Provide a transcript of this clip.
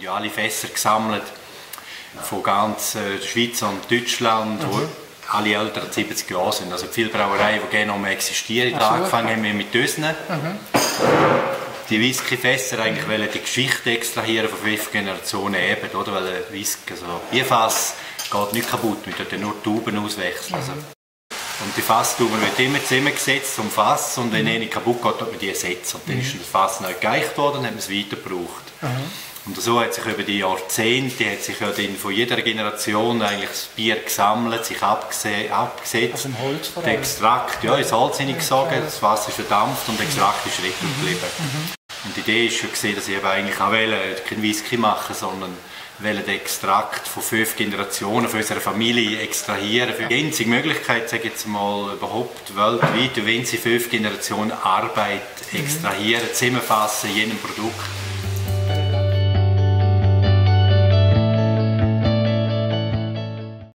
ja alle Fässer gesammelt von ganz äh, der Schweiz und Deutschland, mhm. wo alle älter als 70 Jahre sind. Also viele Brauereien, die gerne noch mehr existieren. Ach, angefangen haben wir mit Dösnen. Mhm. Die Whiskyfässer eigentlich wollen die Geschichte extrahieren von fünf Generationen eben, oder? Weil ein Whisky, also Bierfass geht nicht kaputt, wir dürfen nur Tuben auswechseln. Also. Und die Fasstuben wird immer zusammengesetzt zum Fass und wenn mhm. eine kaputt geht, tut man die ersetzen. Und dann ist das Fass neu geeicht worden und hat man es weiter gebraucht. Mhm. Und so hat sich über die Jahrzehnte hat sich ja dann von jeder Generation eigentlich das Bier gesammelt, sich abgesetzt. Also im Holz vor allem? Der Extrakt, ja, ins Holz hineingesogen, das Wasser ist verdampft und der Extrakt ist recht mhm. geblieben. Mhm. Und die Idee ist schon gesehen, dass ich eben eigentlich auch will, kein Whisky machen, sondern will den Extrakt von fünf Generationen von unserer Familie extrahieren. Für die einzige Möglichkeit, sage ich jetzt mal, überhaupt weltweit, wenn sie fünf Generationen Arbeit mhm. extrahieren, zusammenfassen jedem Produkt